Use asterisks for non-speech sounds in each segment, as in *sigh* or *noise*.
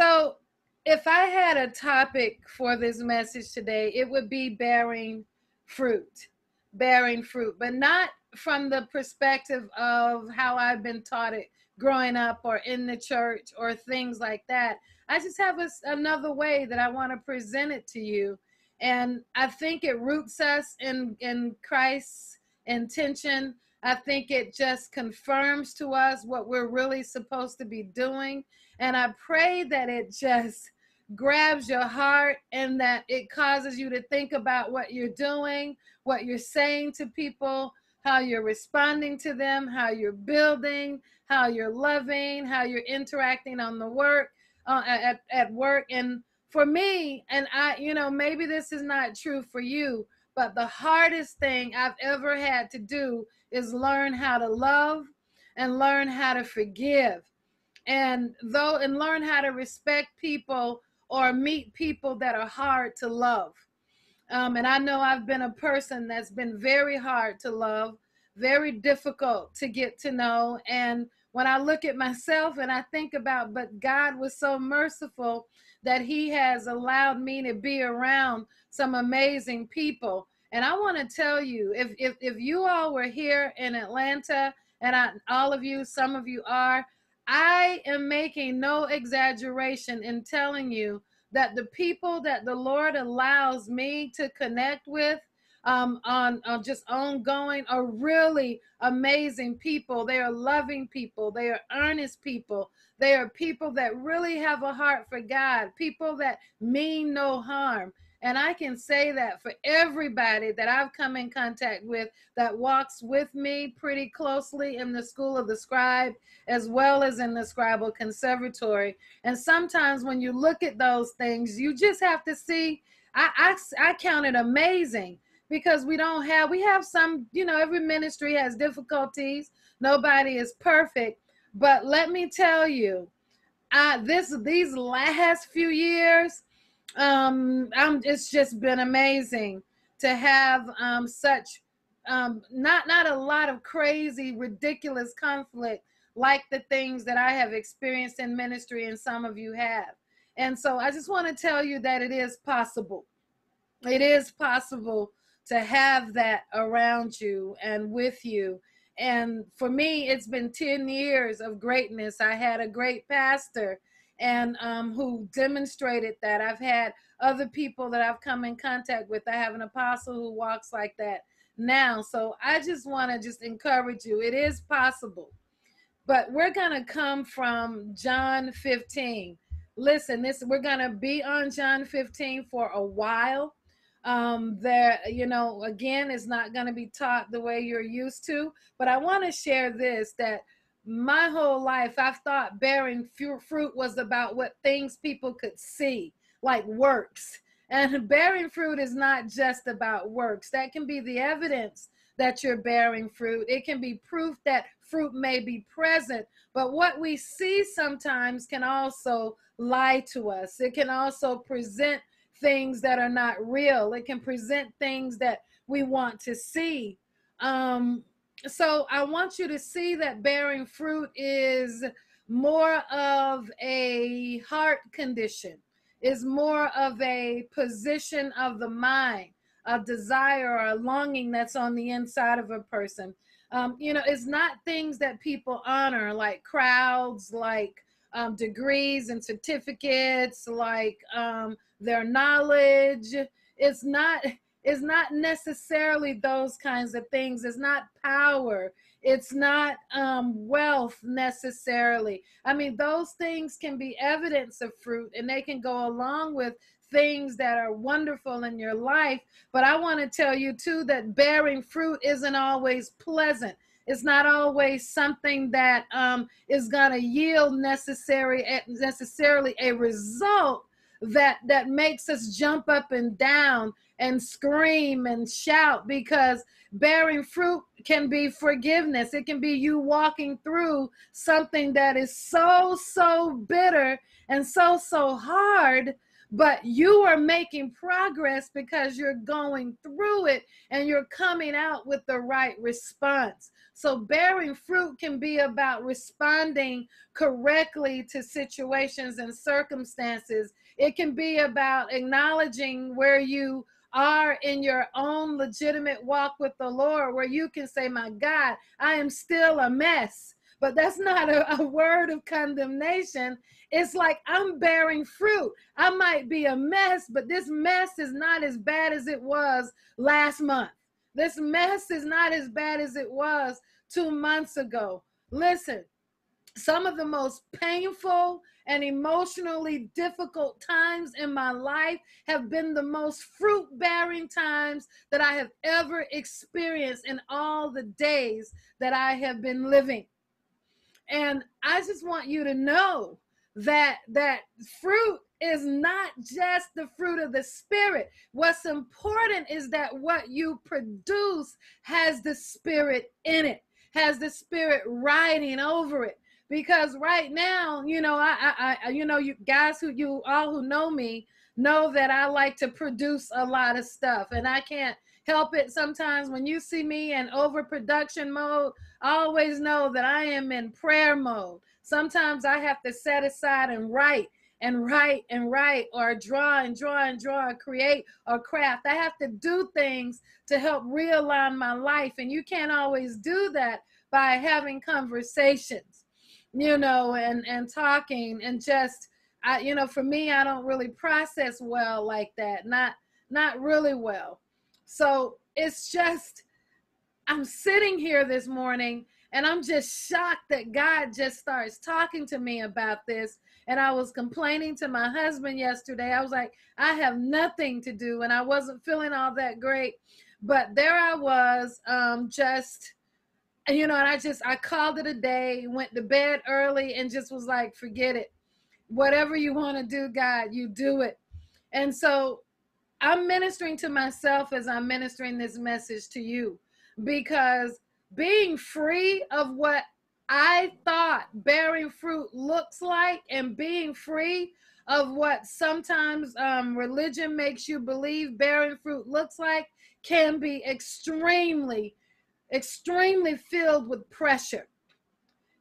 So, if I had a topic for this message today, it would be bearing fruit. Bearing fruit, but not from the perspective of how I've been taught it growing up or in the church or things like that. I just have a, another way that I want to present it to you. And I think it roots us in, in Christ's intention. I think it just confirms to us what we're really supposed to be doing. And I pray that it just grabs your heart and that it causes you to think about what you're doing, what you're saying to people, how you're responding to them, how you're building, how you're loving, how you're interacting on the work uh, at at work. And for me, and I, you know, maybe this is not true for you, but the hardest thing I've ever had to do is learn how to love and learn how to forgive. And though and learn how to respect people or meet people that are hard to love. Um, and I know I've been a person that's been very hard to love, very difficult to get to know. And when I look at myself and I think about, but God was so merciful that He has allowed me to be around some amazing people. And I want to tell you, if, if, if you all were here in Atlanta, and I, all of you, some of you are, I am making no exaggeration in telling you that the people that the Lord allows me to connect with um, on, on just ongoing are really amazing people. They are loving people. They are earnest people. They are people that really have a heart for God, people that mean no harm. And I can say that for everybody that I've come in contact with that walks with me pretty closely in the School of the Scribe, as well as in the Scribal Conservatory. And sometimes when you look at those things, you just have to see, I, I, I count it amazing because we don't have, we have some, you know, every ministry has difficulties. Nobody is perfect. But let me tell you, uh, this these last few years, um i'm it's just been amazing to have um such um not not a lot of crazy ridiculous conflict like the things that i have experienced in ministry and some of you have. And so i just want to tell you that it is possible. It is possible to have that around you and with you. And for me it's been 10 years of greatness. I had a great pastor and um, who demonstrated that. I've had other people that I've come in contact with. I have an apostle who walks like that now. So I just want to just encourage you. It is possible. But we're going to come from John 15. Listen, this we're going to be on John 15 for a while. Um there you know, again, it's not going to be taught the way you're used to, but I want to share this that my whole life I've thought bearing fruit was about what things people could see, like works. *laughs* And bearing fruit is not just about works. That can be the evidence that you're bearing fruit. It can be proof that fruit may be present. But what we see sometimes can also lie to us. It can also present things that are not real. It can present things that we want to see. Um, so I want you to see that bearing fruit is more of a heart condition, is more of a position of the mind, a desire or a longing that's on the inside of a person. Um, you know, it's not things that people honor, like crowds, like um, degrees and certificates, like um, their knowledge. It's not is not necessarily those kinds of things. It's not power. It's not um, wealth necessarily. I mean, those things can be evidence of fruit and they can go along with things that are wonderful in your life. But I want to tell you too that bearing fruit isn't always pleasant. It's not always something that um, is going to yield necessary necessarily a result that that makes us jump up and down and scream and shout because bearing fruit can be forgiveness it can be you walking through something that is so so bitter and so so hard but you are making progress because you're going through it and you're coming out with the right response. So, bearing fruit can be about responding correctly to situations and circumstances. It can be about acknowledging where you are in your own legitimate walk with the Lord, where you can say, My God, I am still a mess. But that's not a, a word of condemnation. It's like I'm bearing fruit. I might be a mess, but this mess is not as bad as it was last month. This mess is not as bad as it was two months ago. Listen, some of the most painful and emotionally difficult times in my life have been the most fruit bearing times that I have ever experienced in all the days that I have been living. And I just want you to know that that fruit is not just the fruit of the spirit what's important is that what you produce has the spirit in it has the spirit riding over it because right now you know i i, you know you guys who you all who know me know that i like to produce a lot of stuff and i can't help it sometimes when you see me in overproduction mode I always know that i am in prayer mode Sometimes I have to set aside and write and write and write or draw and draw and draw or create or craft. I have to do things to help realign my life. And you can't always do that by having conversations, you know, and, and talking and just, I, you know, for me, I don't really process well like that. Not, not really well. So it's just, I'm sitting here this morning and I'm just shocked that God just starts talking to me about this. And I was complaining to my husband yesterday. I was like, I have nothing to do, and I wasn't feeling all that great. But there I was, um, just, you know, and I just, I called it a day, went to bed early, and just was like, forget it. Whatever you want to do, God, you do it. And so I'm ministering to myself as I'm ministering this message to you because being free of what I thought bearing fruit looks like and being free of what sometimes um, religion makes you believe bearing fruit looks like can be extremely, extremely filled with pressure.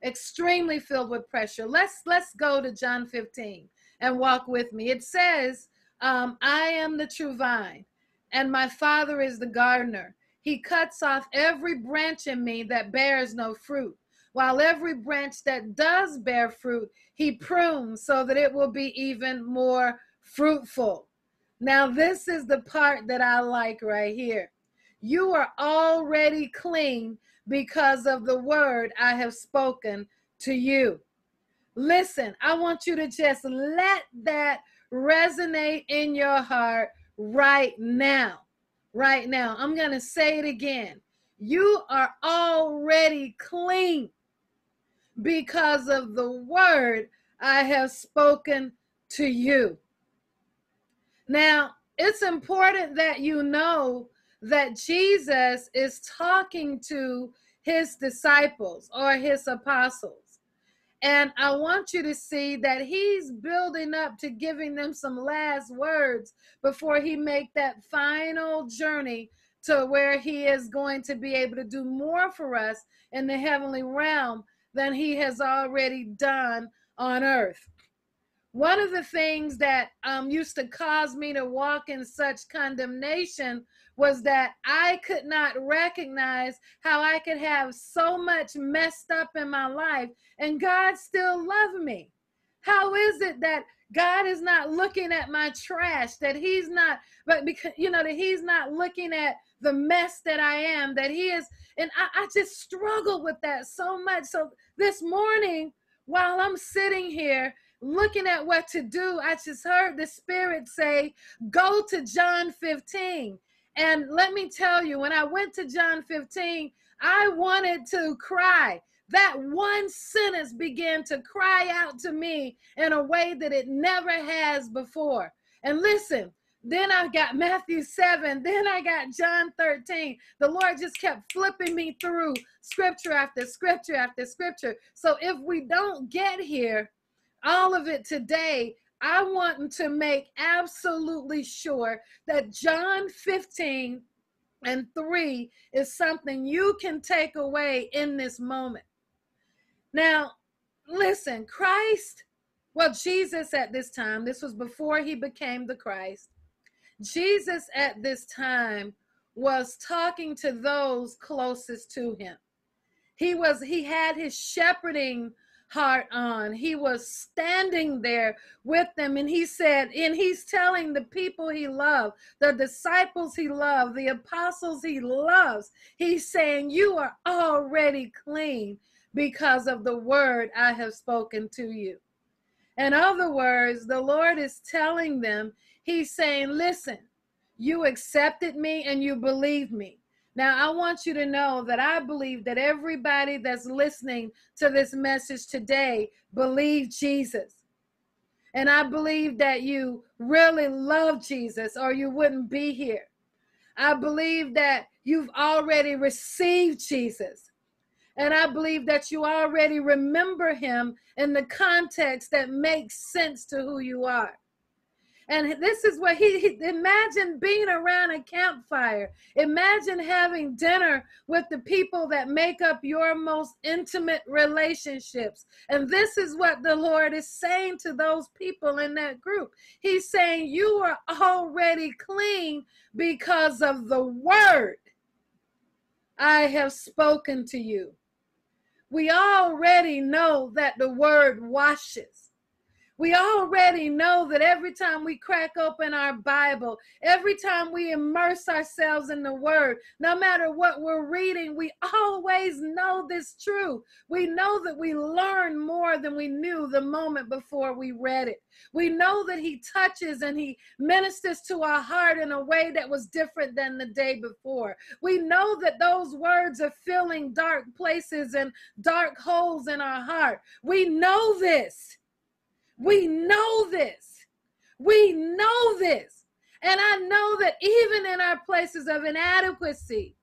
Extremely filled with pressure. Let's let's go to John 15 and walk with me. It says, um, "I am the true vine, and my Father is the gardener." He cuts off every branch in me that bears no fruit, while every branch that does bear fruit, he prunes so that it will be even more fruitful. Now, this is the part that I like right here. You are already clean because of the word I have spoken to you. Listen, I want you to just let that resonate in your heart right now right now. I'm going to say it again. You are already clean because of the word I have spoken to you. Now, it's important that you know that Jesus is talking to his disciples or his apostles. And I want you to see that he's building up to giving them some last words before he make that final journey to where he is going to be able to do more for us in the heavenly realm than he has already done on earth. One of the things that um, used to cause me to walk in such condemnation was that I could not recognize how I could have so much messed up in my life and God still love me. How is it that God is not looking at my trash, that He's not, but because, you know, that He's not looking at the mess that I am, that He is, and I, I just struggle with that so much. So this morning, while I'm sitting here, looking at what to do, I just heard the Spirit say, Go to John 15. And let me tell you, when I went to John 15, I wanted to cry. That one sentence began to cry out to me in a way that it never has before. And listen, then I got Matthew 7. Then I got John 13. The Lord just kept flipping me through scripture after scripture after scripture. So if we don't get here, all of it today, I want to make absolutely sure that John 15 and 3 is something you can take away in this moment. Now, listen, Christ, well, Jesus at this time, this was before he became the Christ. Jesus at this time was talking to those closest to him. He was he had his shepherding heart on. He was standing there with them and he said, and he's telling the people he loved, the disciples he loved, the apostles he loves, he's saying, You are already clean because of the word I have spoken to you. In other words, the Lord is telling them, He's saying, Listen, you accepted me and you believe me. Now, I want you to know that I believe that everybody that's listening to this message today believe Jesus. And I believe that you really love Jesus or you wouldn't be here. I believe that you've already received Jesus. And I believe that you already remember him in the context that makes sense to who you are. And this is what he, he, imagine being around a campfire. Imagine having dinner with the people that make up your most intimate relationships. And this is what the Lord is saying to those people in that group. He's saying, You are already clean because of the word I have spoken to you. We already know that the word washes. We already know that every time we crack open our Bible, every time we immerse ourselves in the Word, no matter what we're reading, we always know this truth. We know that we learn more than we knew the moment before we read it. We know that He touches and He ministers to our heart in a way that was different than the day before. We know that those words are filling dark places and dark holes in our heart. We know this. We know this. We know this. And I know that even in our places of inadequacy,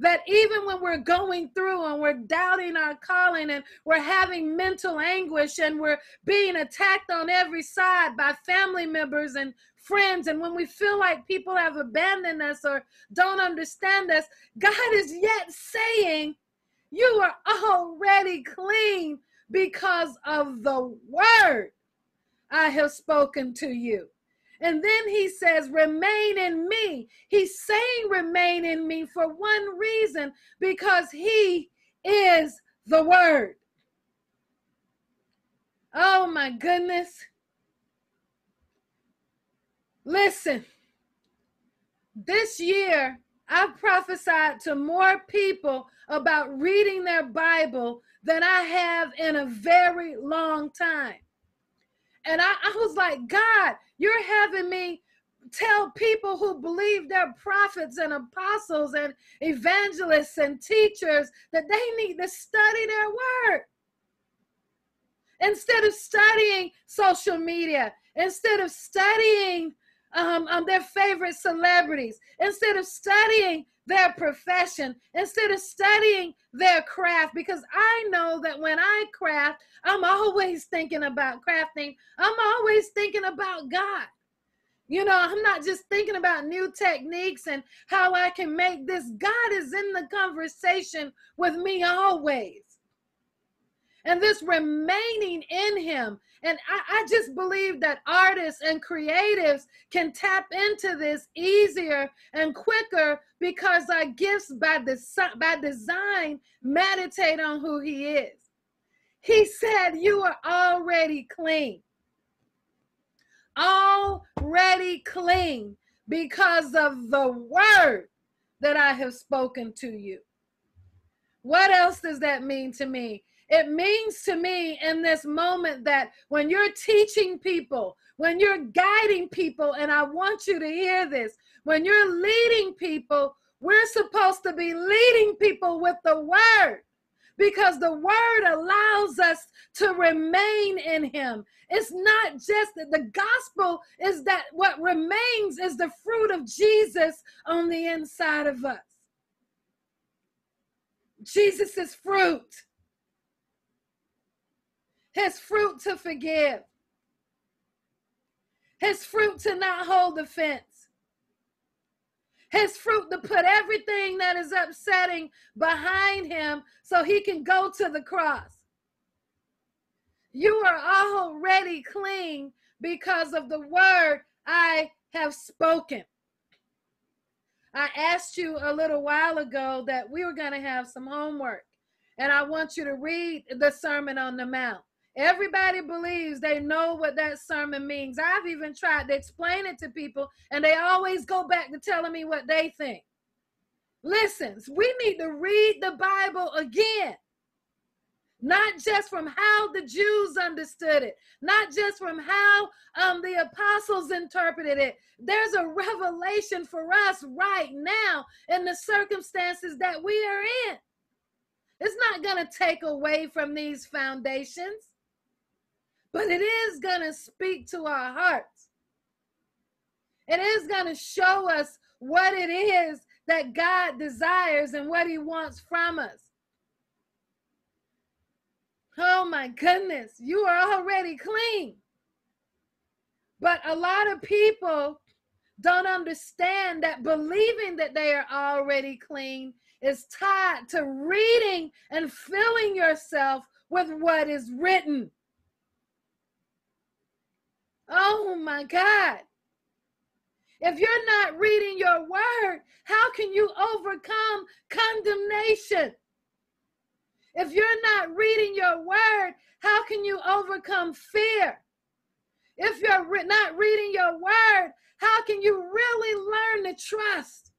that even when we're going through and we're doubting our calling and we're having mental anguish and we're being attacked on every side by family members and friends, and when we feel like people have abandoned us or don't understand us, God is yet saying, You are already clean because of the word I have spoken to you. And then he says, Remain in me. He's saying, Remain in me for one reason because he is the word. Oh my goodness. Listen, this year I've prophesied to more people about reading their Bible than I have in a very long time. And I, I was like, God, you're having me tell people who believe they're prophets and apostles and evangelists and teachers that they need to study their word. Instead of studying social media, instead of studying um, um, their favorite celebrities, instead of studying their profession instead of studying their craft because I know that when I craft, I'm always thinking about crafting. I'm always thinking about God. You know, I'm not just thinking about new techniques and how I can make this. God is in the conversation with me always and this remaining in him. And I, I, just believe that artists and creatives can tap into this easier and quicker because our gifts by, desi- by design meditate on who he is. He said, You are already clean. Already clean because of the word that I have spoken to you. What else does that mean to me? It means to me in this moment that when you're teaching people, when you're guiding people, and I want you to hear this, when you're leading people, we're supposed to be leading people with the word because the word allows us to remain in him. It's not just that the gospel is that what remains is the fruit of Jesus on the inside of us. Jesus fruit his fruit to forgive. His fruit to not hold offense. His fruit to put everything that is upsetting behind him so he can go to the cross. You are already clean because of the word I have spoken. I asked you a little while ago that we were going to have some homework, and I want you to read the Sermon on the Mount. Everybody believes they know what that sermon means. I've even tried to explain it to people, and they always go back to telling me what they think. Listen, we need to read the Bible again. Not just from how the Jews understood it, not just from how um, the apostles interpreted it. There's a revelation for us right now in the circumstances that we are in. It's not going to take away from these foundations but it is going to speak to our hearts. It is going to show us what it is that God desires and what He wants from us. Oh my goodness, you are already clean. But a lot of people don't understand that believing that they are already clean is tied to reading and filling yourself with what is written. Oh my God. If you're not reading your word, how can you overcome condemnation? If you're not reading your word, how can you overcome fear? If you're re- not reading your word, how can you really learn to trust?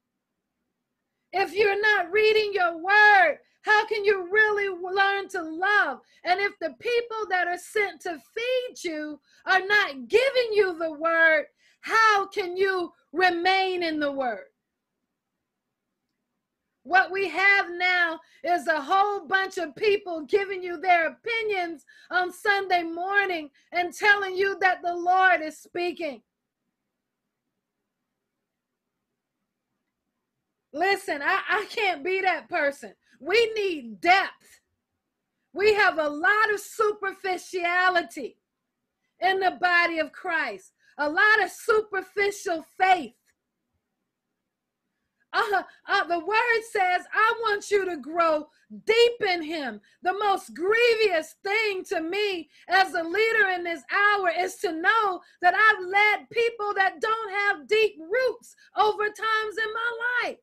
If you're not reading your word, how can you really learn to love? And if the people that are sent to feed you are not giving you the word, how can you remain in the word? What we have now is a whole bunch of people giving you their opinions on Sunday morning and telling you that the Lord is speaking. Listen, I, I can't be that person. We need depth. We have a lot of superficiality in the body of Christ, a lot of superficial faith. Uh, uh, the word says, I want you to grow deep in Him. The most grievous thing to me as a leader in this hour is to know that I've led people that don't have deep roots over times in my life.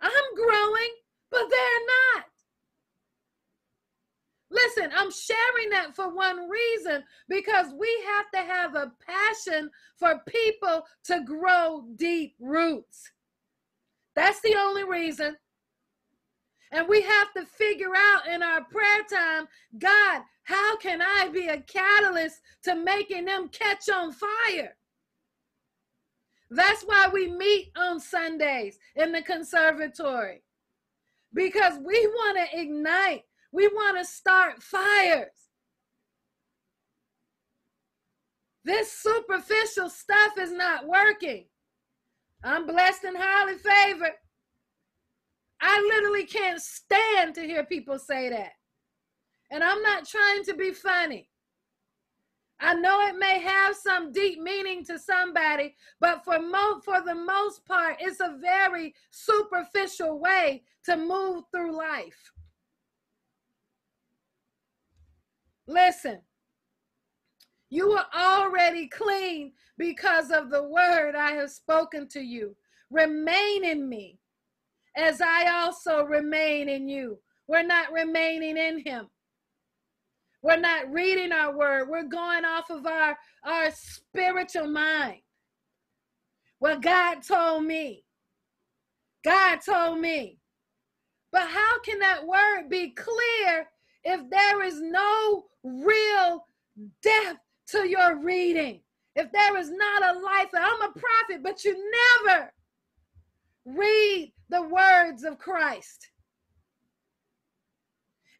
I'm growing, but they're not. Listen, I'm sharing that for one reason because we have to have a passion for people to grow deep roots. That's the only reason. And we have to figure out in our prayer time God, how can I be a catalyst to making them catch on fire? That's why we meet on Sundays in the conservatory because we want to ignite, we want to start fires. This superficial stuff is not working. I'm blessed and highly favored. I literally can't stand to hear people say that. And I'm not trying to be funny. I know it may have some deep meaning to somebody, but for mo- for the most part, it's a very superficial way to move through life. Listen, you are already clean because of the word I have spoken to you. Remain in me as I also remain in you. We're not remaining in him. We're not reading our word. We're going off of our, our spiritual mind. Well, God told me. God told me. But how can that word be clear if there is no real depth to your reading? If there is not a life, I'm a prophet, but you never read the words of Christ.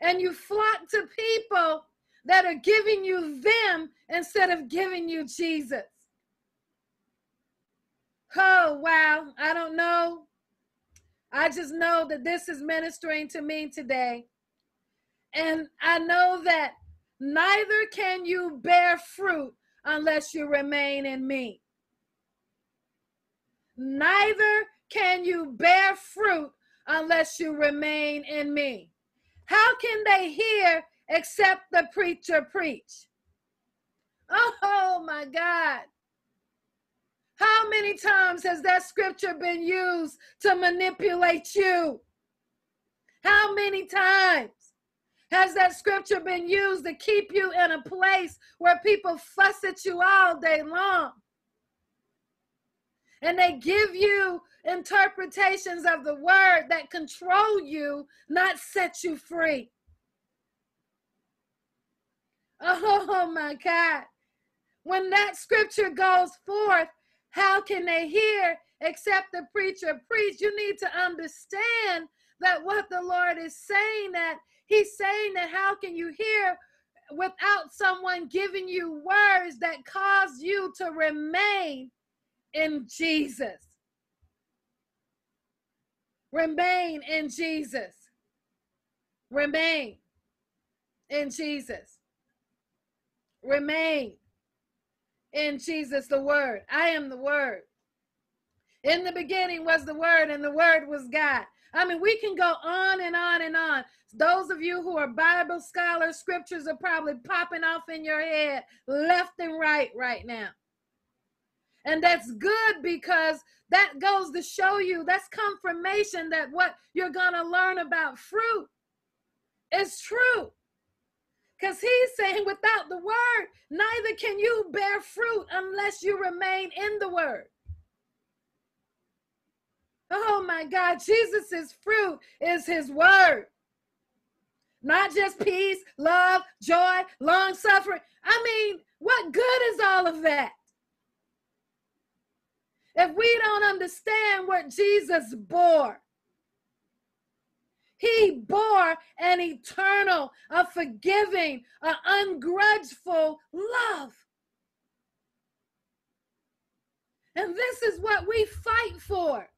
And you flock to people that are giving you them instead of giving you Jesus. Oh, wow. I don't know. I just know that this is ministering to me today. And I know that neither can you bear fruit unless you remain in me. Neither can you bear fruit unless you remain in me. How can they hear except the preacher preach? Oh my God. How many times has that scripture been used to manipulate you? How many times has that scripture been used to keep you in a place where people fuss at you all day long? And they give you interpretations of the word that control you, not set you free. Oh my God. When that scripture goes forth, how can they hear except the preacher preach? You need to understand that what the Lord is saying that he's saying that how can you hear without someone giving you words that cause you to remain in Jesus. Remain in Jesus. Remain in Jesus. Remain in Jesus, the Word. I am the Word. In the beginning was the Word, and the Word was God. I mean, we can go on and on and on. Those of you who are Bible scholars, scriptures are probably popping off in your head left and right right now. And that's good because that goes to show you that's confirmation that what you're going to learn about fruit is true. Because he's saying, without the word, neither can you bear fruit unless you remain in the word. Oh my God, Jesus's fruit is his word. Not just peace, love, joy, long suffering. I mean, what good is all of that? If we don't understand what Jesus bore, he bore an eternal, a forgiving, an ungrudgeful love. And this is what we fight for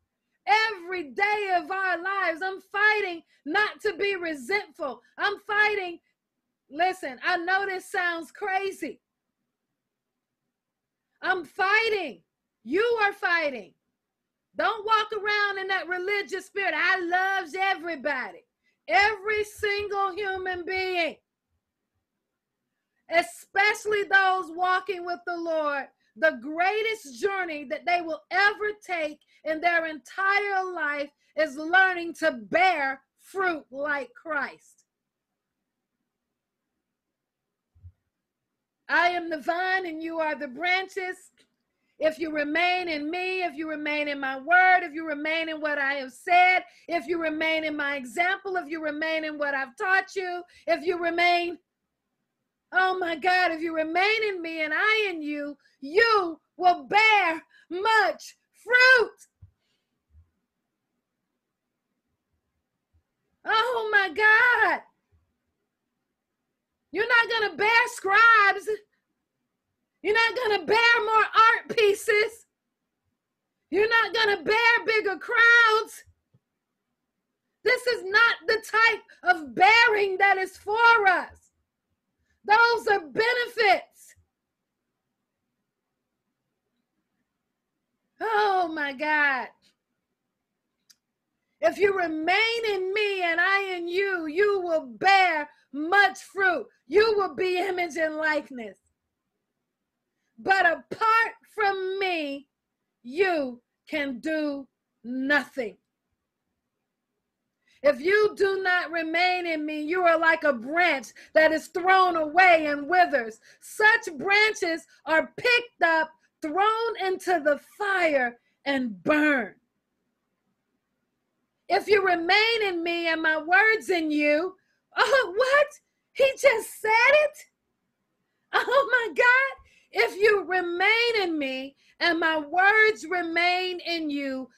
every day of our lives. I'm fighting not to be resentful. I'm fighting. Listen, I know this sounds crazy. I'm fighting. You are fighting. Don't walk around in that religious spirit. I loves everybody, every single human being, especially those walking with the Lord the greatest journey that they will ever take in their entire life is learning to bear fruit like Christ. I am the vine and you are the branches. If you remain in me, if you remain in my word, if you remain in what I have said, if you remain in my example, if you remain in what I've taught you, if you remain Oh my God, if you remain in me and I in you, you will bear much fruit. Oh my God. You're not going to bear scribes. You're not going to bear more art pieces. You're not going to bear bigger crowds. This is not the type of bearing that is for us. Those are benefits. Oh my God. If you remain in me and I in you, you will bear much fruit. You will be image and likeness. But apart from me, you can do nothing. If you do not remain in me, you are like a branch that is thrown away and withers. Such branches are picked up, thrown into the fire, and burned. If you remain in me and my words in you, *laughs* oh, what? He just said it? Oh my God. If you remain in me and my words remain in you,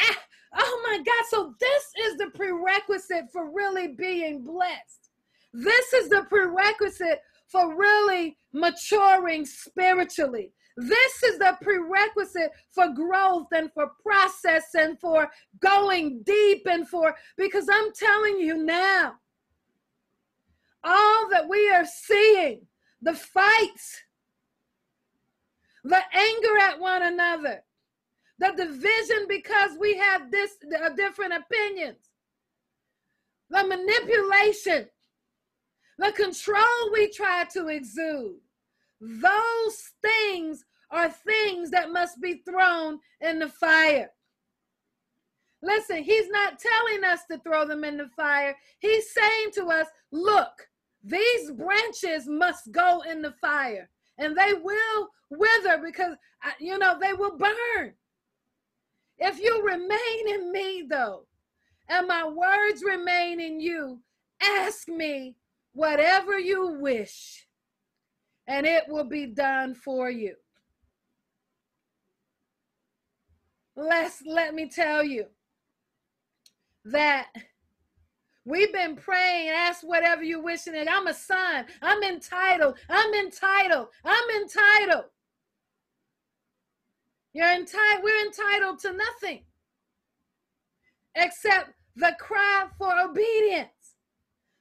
ah, Oh my God. So, this is the prerequisite for really being blessed. This is the prerequisite for really maturing spiritually. This is the prerequisite for growth and for process and for going deep and for, because I'm telling you now, all that we are seeing, the fights, the anger at one another, the division because we have this uh, different opinions, the manipulation, the control we try to exude. Those things are things that must be thrown in the fire. Listen, he's not telling us to throw them in the fire. He's saying to us, look, these branches must go in the fire and they will wither because, you know, they will burn. If you remain in me, though, and my words remain in you, ask me whatever you wish, and it will be done for you. Let's let me tell you that we've been praying, ask whatever you wish, and I'm a son. I'm entitled. I'm entitled. I'm entitled. You're entitled. We're entitled to nothing except the cry for obedience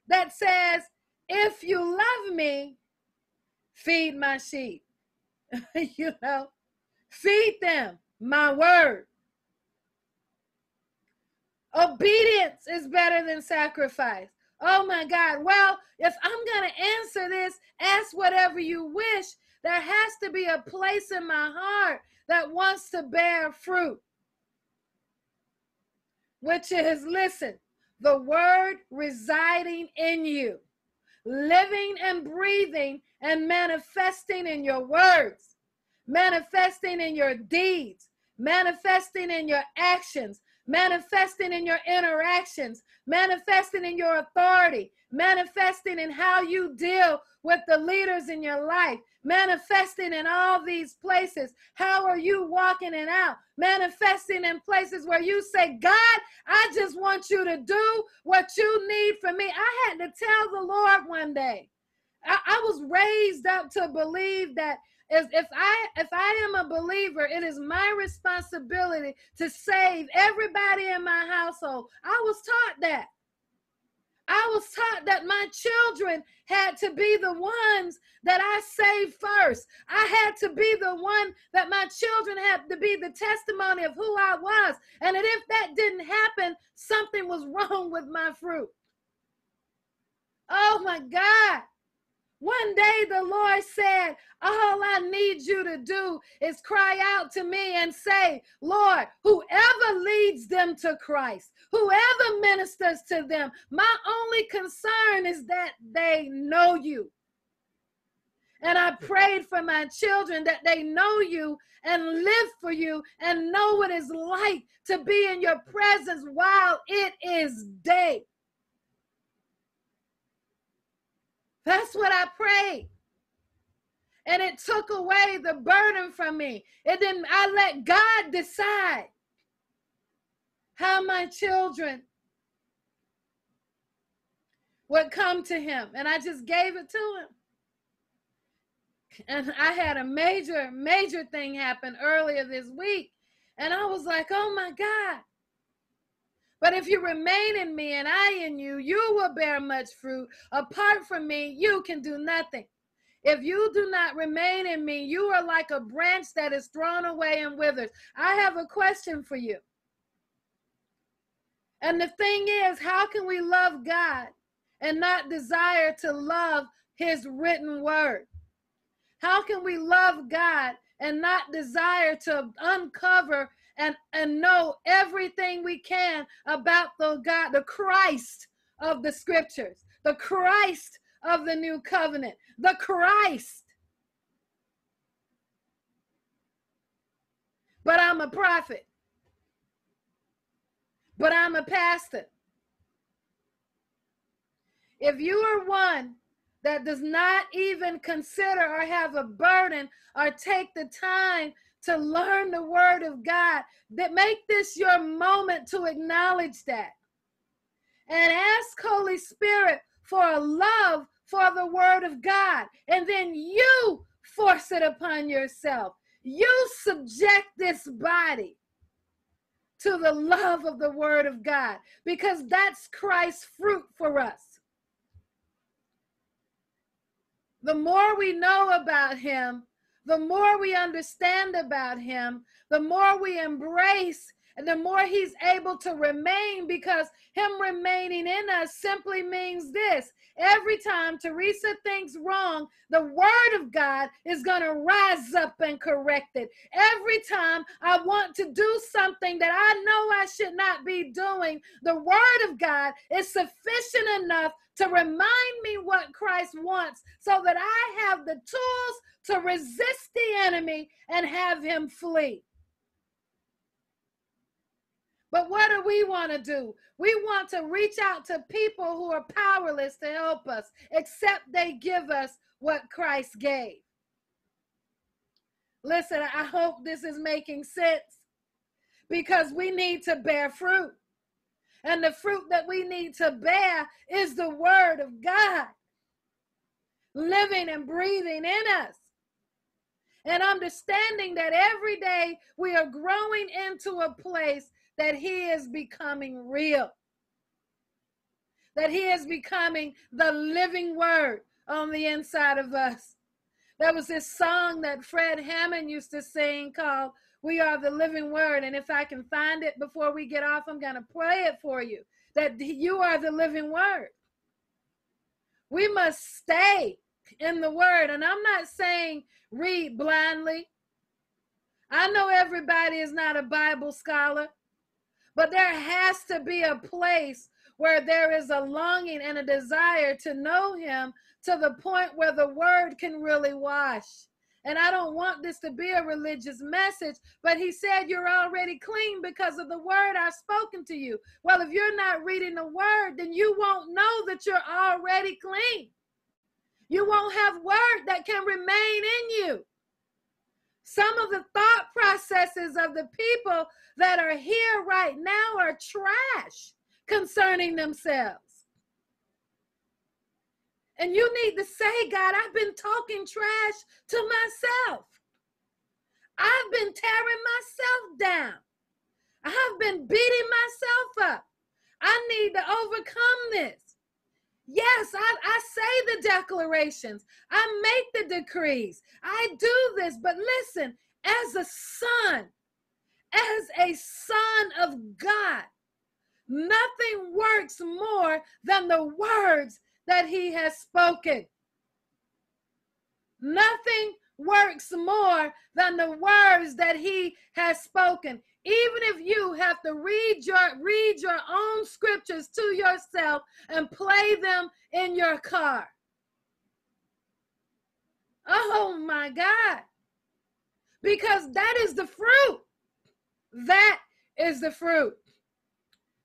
that says, if you love me, feed my sheep. *laughs* you know, feed them my word. Obedience is better than sacrifice. Oh my God. Well, if I'm going to answer this, ask whatever you wish. There has to be a place in my heart that wants to bear fruit, which is, listen, the word residing in you, living and breathing and manifesting in your words, manifesting in your deeds, manifesting in your actions, manifesting in your interactions, manifesting in your authority, manifesting in how you deal with the leaders in your life, manifesting in all these places. How are you walking it out? Manifesting in places where you say, God, I just want you to do what you need for me. I had to tell the Lord one day. I, I was raised up to believe that is if I if I am a believer, it is my responsibility to save everybody in my household. I was taught that. I was taught that my children had to be the ones that I saved first. I had to be the one that my children had to be the testimony of who I was. And that if that didn't happen, something was *laughs* wrong with my fruit. Oh my God. One day the Lord said, All I need you to do is cry out to me and say, Lord, whoever leads them to Christ, whoever ministers to them, my only concern is that they know you. And I prayed for my children that they know you and live for you and know what it's like to be in your presence while it is day. That's what I prayed. And it took away the burden from me. It didn't, I let God decide how my children would come to him. And I just gave it to him. And I had a major, major thing happen earlier this week. And I was like, oh my God. But if you remain in me and I in you, you will bear much fruit. Apart from me, you can do nothing. If you do not remain in me, you are like a branch that is thrown away and withers. I have a question for you. And the thing is, how can we love God and not desire to love his written word? How can we love God and not desire to uncover and, and know everything we can about the God, the Christ of the scriptures, the Christ of the new covenant, the Christ. But I'm a prophet. But I'm a pastor. If you are one that does not even consider or have a burden or take the time to learn the word of God, that make this your moment to acknowledge that. And ask Holy Spirit for a love for the word of God. And then you force it upon yourself. You subject this body to the love of the word of God because that's Christ's fruit for us. The more we know about him, the more we understand about him, the more we embrace and the more he's able to remain because him remaining in us simply means this. Every time Theresa thinks wrong the word of god is going to rise up and correct it. Every time i want to do something that i know i should not be doing the word of god is sufficient enough to remind me what christ wants so that i have the tools to resist the enemy and have him flee but what do we want to do? We want to reach out to people who are powerless to help us, except they give us what Christ gave. Listen, I hope this is making sense because we need to bear fruit. And the fruit that we need to bear is the word of God living and breathing in us. And understanding that every day we are growing into a place that He is becoming real, that He is becoming the living Word on the inside of us. There was this song that Fred Hammond used to sing called We Are the Living Word. And if I can find it before we get off, I'm going to play it for you that you are the living Word. We must stay in the Word. And I'm not saying read blindly. I know everybody is not a Bible scholar. But there has to be a place where there is a longing and a desire to know Him to the point where the Word can really wash. And I don't want this to be a religious message, but he said you're already clean because of the word I've spoken to you. Well, if you're not reading the word, then you won't know that you're already clean. You won't have word that can remain in you. Some of the thought processes of the people that are here right now are trash concerning themselves. And you need to say, God, I've been talking trash to myself. I've been tearing myself down. I've been beating myself up. I need to overcome this. Yes, I, I say the declarations. I make the decrees. I do this. But listen, as a son, as a son of God, nothing works more than the words that he has spoken. Nothing works more than the words that he has spoken. Even if you have to read your read your own scriptures to yourself and play them in your car. Oh my god. Because that is the fruit. That is the fruit.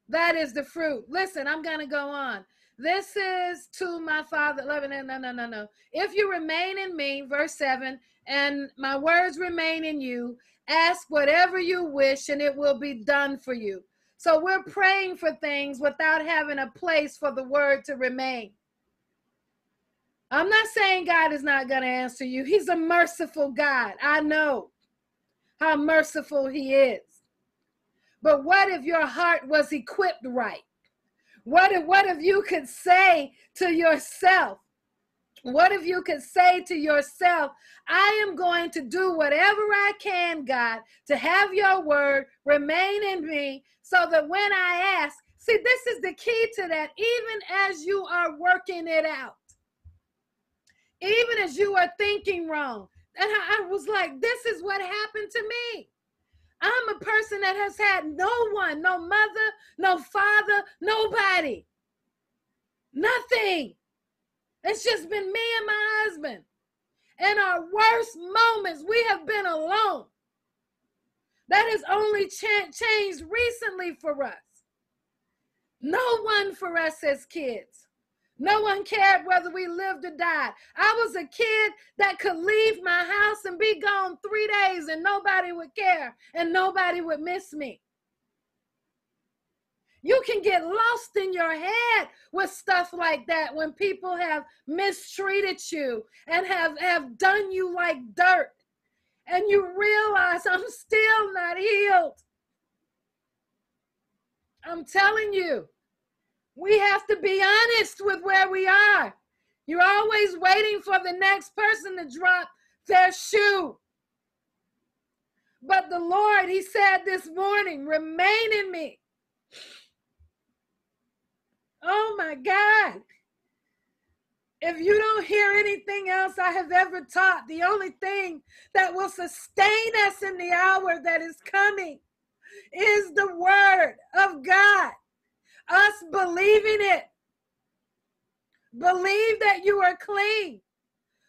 That is the fruit. Listen i'm gonna go on this is to my father 11 no no no no if you remain in me verse 7 and my words remain in you Ask whatever you wish, and it will be done for you. So we're praying for things without having a place for the word to remain. I'm not saying God is not going to answer you. He's a merciful God. I know how merciful He is. But what if your heart was equipped right? What if what if you could say to yourself, what if you could say to yourself, I am going to do whatever I can, God, to have your word remain in me so that when I ask, see, this is the key to that, even as you are working it out, even as you are thinking wrong. And I was like, this is what happened to me. I'm a person that has had no one, no mother, no father, nobody, nothing. It's just been me and my husband. In our worst moments, we have been alone. That has only cha- changed recently for us. No one for us as kids. No one cared whether we lived or died. I was a kid that could leave my house and be gone three days and nobody would care and nobody would miss me. You can get lost in your head with stuff like that when people have mistreated you and have, have done you like dirt. And you realize I'm still not healed. I'm telling you, we have to be honest with where we are. You're always waiting for the next person to drop their shoe. But the Lord, He said this morning, remain in me. Oh my God. If you don't hear anything else I have ever taught, the only thing that will sustain us in the hour that is coming is the word of God. Us believing it. Believe that you are clean.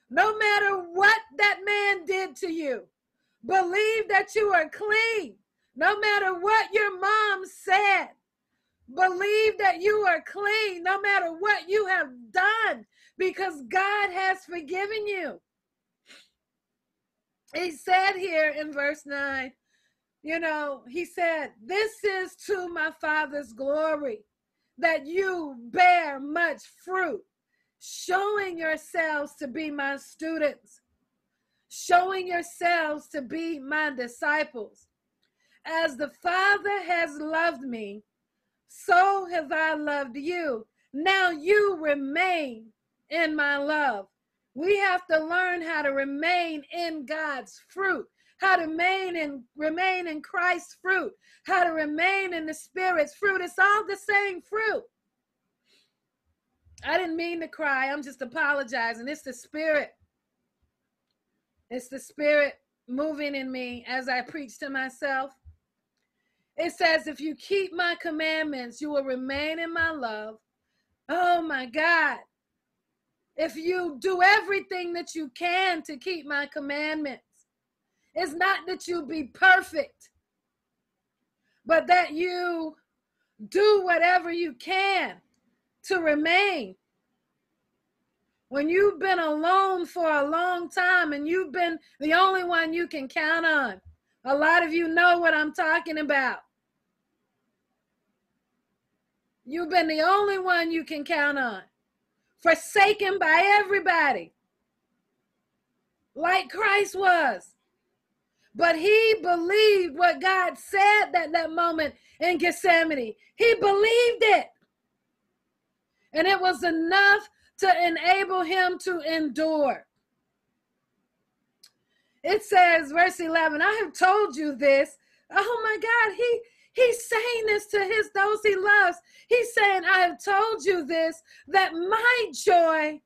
No matter what that man did to you, believe that you are clean. No matter what your mom said, believe that you are clean. No matter what you have done, because God has forgiven you. He said here in verse 9, you know, he said, This is to my Father's glory that you bear much fruit, showing yourselves to be my students, showing yourselves to be my disciples. As the Father has loved me, so have I loved you. Now you remain in my love. We have to learn how to remain in God's fruit, how to remain in remain in Christ's fruit, how to remain in the Spirit's fruit. It's all the same fruit. I didn't mean to cry. I'm just apologizing. It's the Spirit. It's the Spirit moving in me as I preach to myself. It says, If you keep my commandments, you will remain in my love. Oh my God if you do everything that you can to keep my commandments. It's not that you be perfect, but that you do whatever you can to remain. When you've been alone for a long time and you've been the only one you can count on, a lot of you know what I'm talking about. You've been the only one you can count on forsaken by everybody, like Christ was. But he believed what God said at that moment in Gethsemane. He believed it. And it was enough to enable him to endure. It says, verse 11, I have told you this. Oh my God, he He's saying this to his those he loves. He's saying, I have told you this that my joy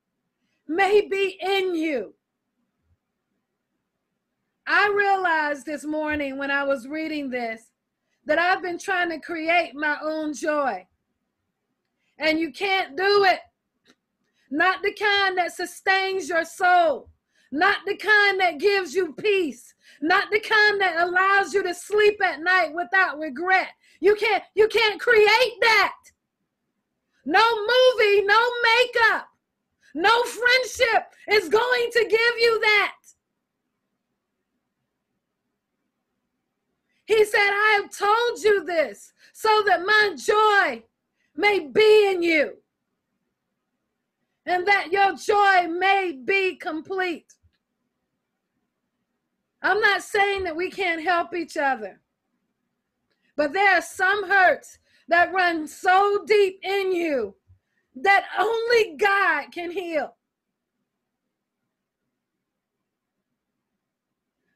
may be in you. I realized this morning when I was reading this that I've been trying to create my own joy. And you can't do it. Not the kind that sustains your soul, not the kind that gives you peace, not the kind that allows you to sleep at night without regret. You can't you can't create that. No movie, no makeup, no friendship is going to give you that. He said, I have told you this so that my joy may be in you and that your joy may be complete. I'm not saying that we can't help each other, but there are some hurts that run so deep in you that only God can heal.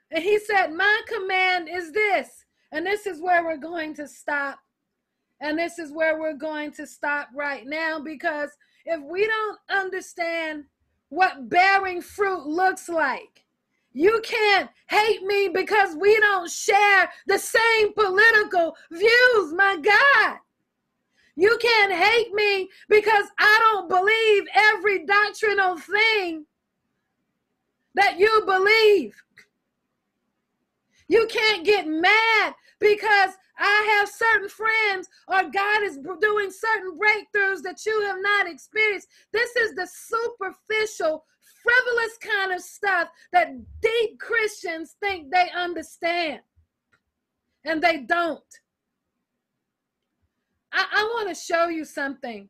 And he said, My command is this. And this is where we're going to stop. And this is where we're going to stop right now because if we don't understand what bearing fruit looks like, you can't hate me because we don't share the same political views, my God. You can't hate me because I don't believe every doctrinal thing that you believe. You can't get mad because I have certain friends or God is doing certain breakthroughs that you have not experienced. This is the superficial frivolous kind of stuff that deep Christians think they understand, and they don't. I, I want to show you something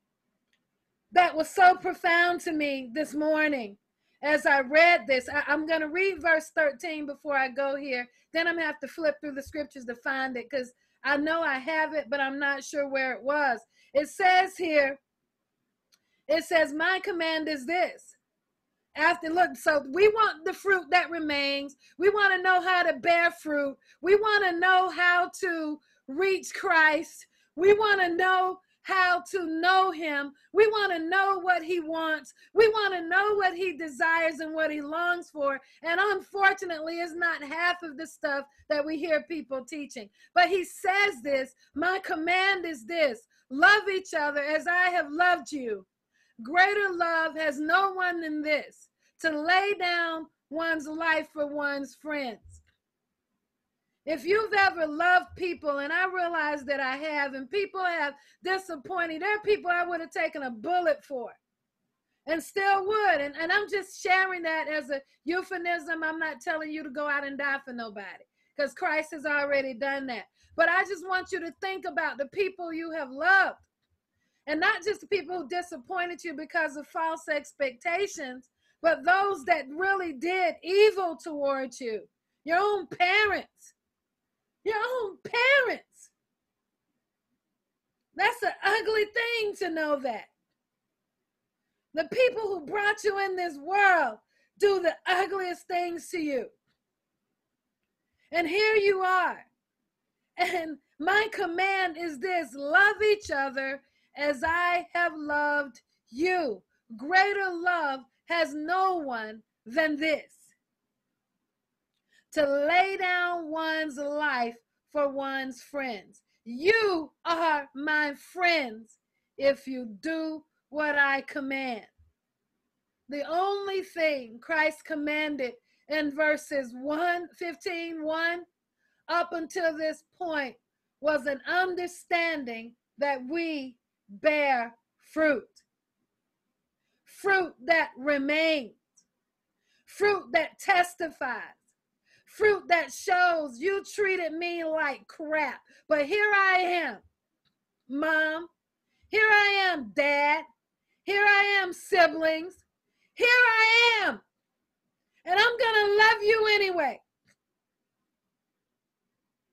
that was so profound to me this morning as I read this. I, am going to read verse 13 before I go here. Then I'm going to have to flip through the scriptures to find it because I know I have it, but I'm not sure where it was. It says here, it says, My command is this after look so we want the fruit that remains we want to know how to bear fruit we want to know how to reach christ we want to know how to know him. We want to know what he wants. We want to know what he desires and what he longs for. And unfortunately it's not half of the stuff that we hear people teaching. But he says this my command is this love each other as i have loved you. Greater love has no one than this to lay down one's life for one's friends. If you've ever loved people, and I realize that I have, and people have disappointed, there are people I would have taken a bullet for and still would. And, and I'm just sharing that as a euphemism. I'm not telling you to go out and die for nobody because Christ has already done that. But I just want you to think about the people you have loved and not just the people who disappointed you because of false expectations, but those that really did evil towards you. Your own parents. Your own parents. That's an ugly thing to know that. The people who brought you in this world do the ugliest things to you. And here you are. And my command is this love each other as I have loved you. Greater love has no one than this to lay down one's life for one's friends. You are my friends if you do what I command. The only thing Christ commanded in verses 1 15 1 up until this point was an understanding that we bear fruit. Fruit that remains. Fruit that testifies. Fruit that shows you treated me like crap. But here I am, mom. Here I am, dad. Here I am, siblings. Here I am. And I'm going to love you anyway.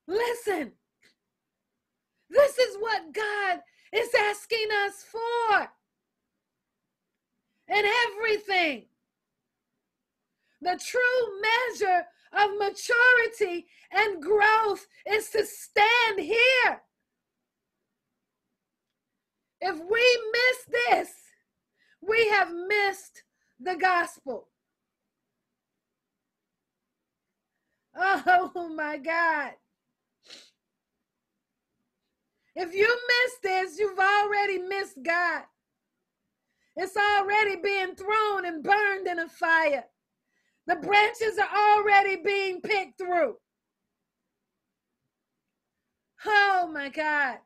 Listen, this is what God is asking us for. And everything. The true measure maturity and growth is to stand here. If we miss this, we have missed the gospel. Oh *laughs* my God. If you miss this, you've already missed God. It's already being thrown and burned in a fire. The branches are already being picked through. Oh my God.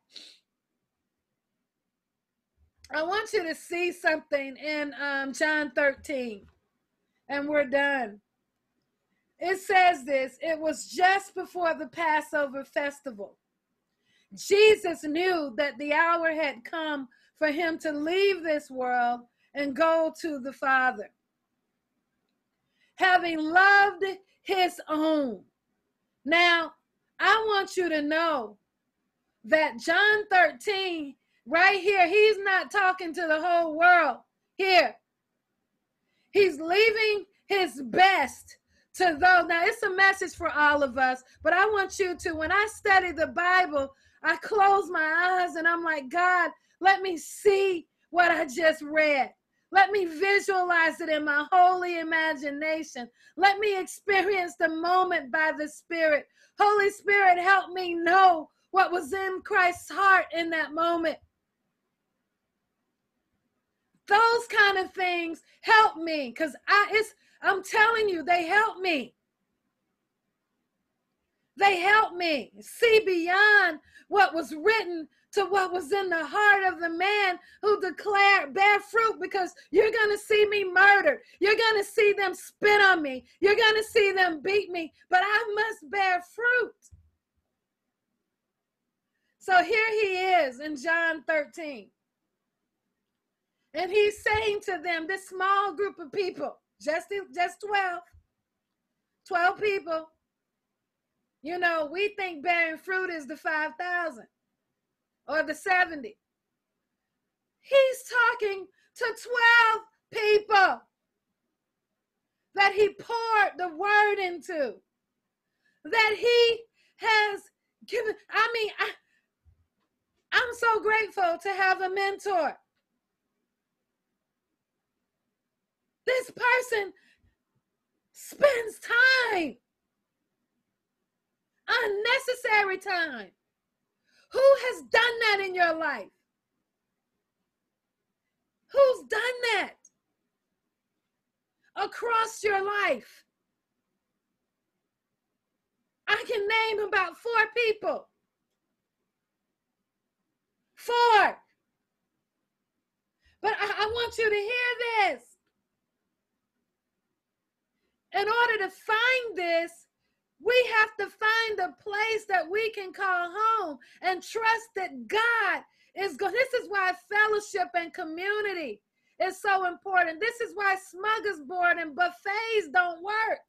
I want you to see something in um, John 13, and we're done. It says this it was just before the Passover festival. Jesus knew that the hour had come for him to leave this world and go to the Father. Having loved his own. Now, I want you to know that John 13, right here, he's not talking to the whole world here. He's leaving his best to those. Now, it's a message for all of us, but I want you to, when I study the Bible, I close my eyes and I'm like, God, let me see what I just read. Let me visualize it in my holy imagination. Let me experience the moment by the Spirit. Holy Spirit, help me know what was in Christ's heart in that moment. Those kind of things help me because I it's I'm telling you, they help me. They help me see beyond what was written to what was in the heart of the man who declared bear fruit because you're going to see me murdered. You're going to see them spit on me. You're going to see them beat me, but I must bear fruit. So here he is in John 13. And he's saying to them, this small group of people, just, just 12, 12 people, you know, we think bearing fruit is the 5,000 or the 70. He's talking to 12 people. that he poured the word into, that he has given. I mean, I, I'm so grateful to have a mentor. This person spends time, unnecessary time. Who has done that in your life? Who's done that across your life? I can name about four people. Four. But I, I want you to hear this. In order to find this, we have to find a place that we can call home and trust that God is good. This is why fellowship and community is so important. This is why smorgasbord and buffets don't work.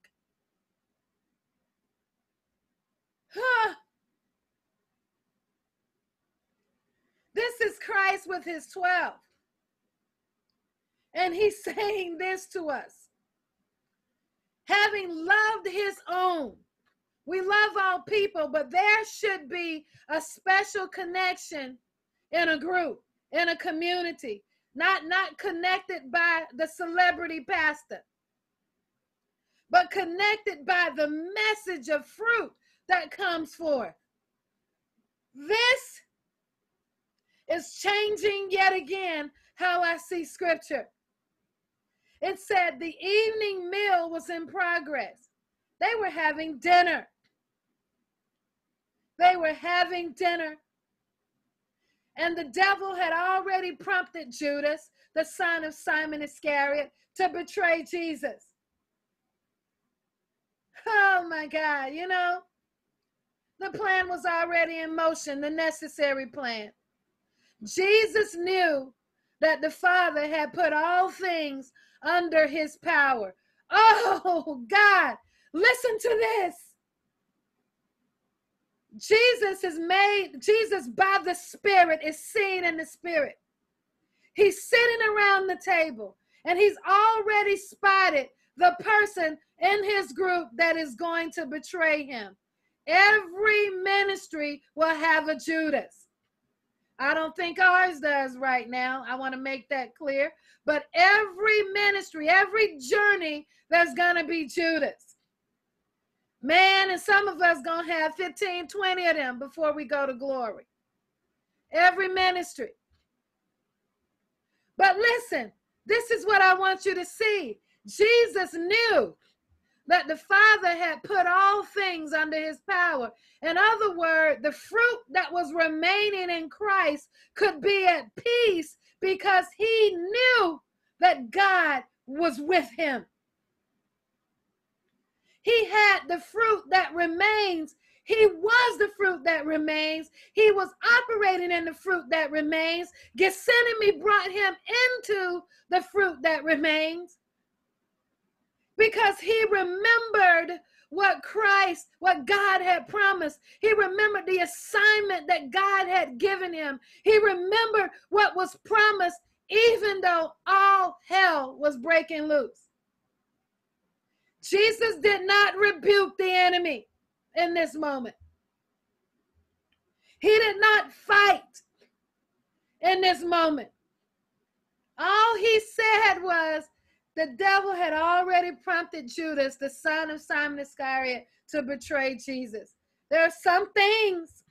Huh. This is Christ with his 12. And he's *laughs* saying this to us having loved his own. We love all people, but there should be a special connection in a group, in a community, not not connected by the celebrity pastor, but connected by the message of fruit that comes forth. This is changing yet again how I see scripture. It said the evening meal was in progress. They were having dinner. They were having dinner. And the devil had already prompted Judas, the son of Simon Iscariot, to betray Jesus. Oh my God, you know, the plan was already in motion, the necessary plan. Jesus knew that the Father had put all things under his power. Oh, God, listen to this. Jesus is made, Jesus by the Spirit is seen in the Spirit. He's sitting around the table and he's already spotted the person in his group that is going to betray him. Every ministry will have a Judas. I don't think ours does right now. I want to make that clear. But every ministry, every journey, there's going to be Judas. Man, and some of us going to have 15, 20 of them before we go to glory. Every ministry. But listen, this is what I want you to see. Jesus knew that the Father had put all things under his power. In other words, the fruit that was remaining in Christ could be at peace because he knew that God was with him. He had the fruit that remains. He was the fruit that remains. He was operating in the fruit that remains. Gethsemane brought him into the fruit that remains because he remembered what Christ, what God had promised. He remembered the assignment that God had given him. He remembered what was promised, even though all hell was breaking loose. Jesus did not rebuke the enemy in this moment. He did not fight in this moment. All he said was, the devil had already prompted Judas, the son of Simon Iscariot, to betray Jesus. There are some things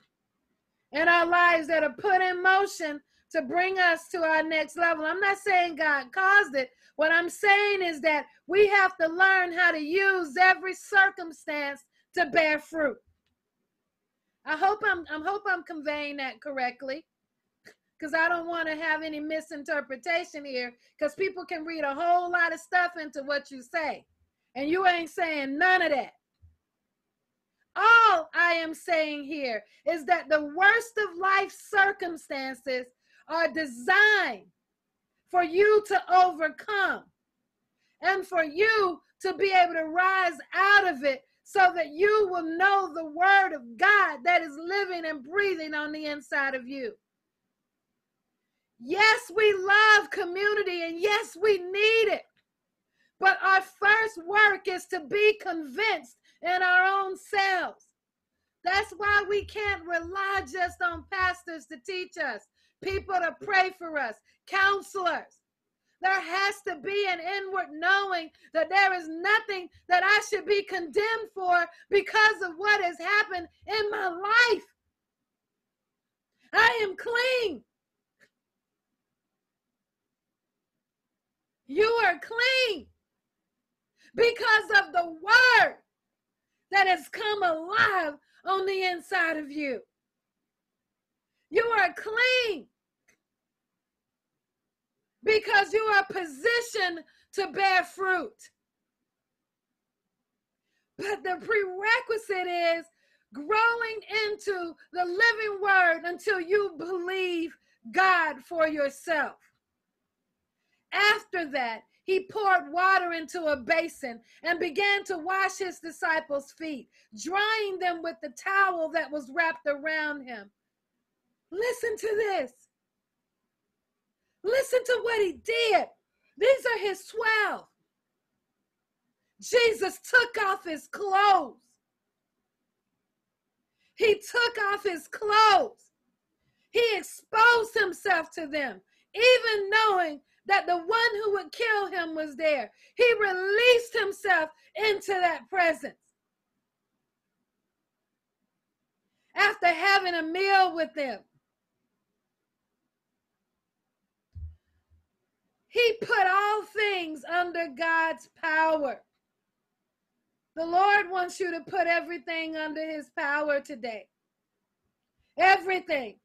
in our lives that are put in motion to bring us to our next level. I'm not saying God caused it. What I'm saying is that we have to learn how to use every circumstance to bear fruit. I hope I'm I hope I'm conveying that correctly because I don't want to have any misinterpretation here because people can read a whole lot of stuff into what you say. And you ain't saying none of that. All I am saying here is that the worst of life circumstances are designed for you to overcome and for you to be able to rise out of it so that you will know the word of God that is living and breathing on the inside of you. Yes, we love community and yes, we need it. But our first work is to be convinced in our own selves. That's why we can't rely just on pastors to teach us, people to pray for us, counselors. There has to be an inward knowing that there is nothing that I should be condemned for because of what has happened in my life. I am clean. You are clean because of the word that has come alive on the inside of you. You are clean because you are positioned to bear fruit. But the prerequisite is growing into the living word until you believe God for yourself. After that, he poured water into a basin and began to wash his disciples' feet, drying them with the towel that was wrapped around him. Listen to this. Listen to what he did. These are his 12. Jesus took off his clothes. He took off his clothes. He exposed himself to them, even knowing that the one who would kill him was there. He released himself into that presence. After having a meal with them, he put all things under God's power. The Lord wants you to put everything under his power today. Everything.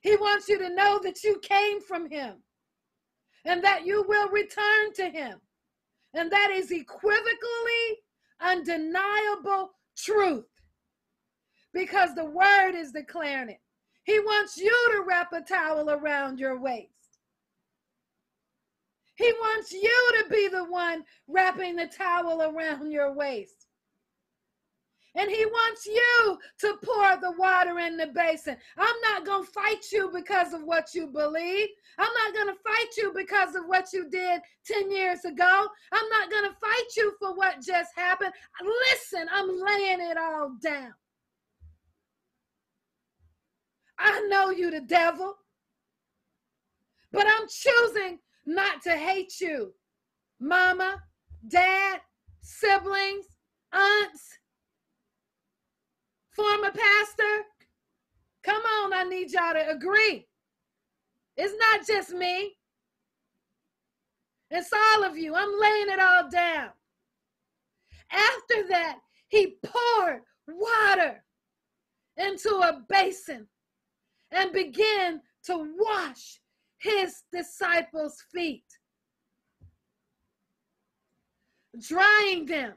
He wants you to know that you came from him and that you will return to him. And that is equivocally undeniable truth because the word is declaring it. He wants you to wrap a towel around your waist. He wants you to be the one wrapping the towel around your waist. And he wants you to pour the water in the basin. I'm not going to fight you because of what you believe. I'm not going to fight you because of what you did 10 years ago. I'm not going to fight you for what just happened. Listen, I'm laying it all down. I know you, the devil, but I'm choosing not to hate you. Mama, dad, siblings, aunts, former pastor. Come on, I need y'all to agree. It's not just me, it's all of you. I'm laying it all down. After that, he poured water into a basin and began to wash his disciples' feet, drying them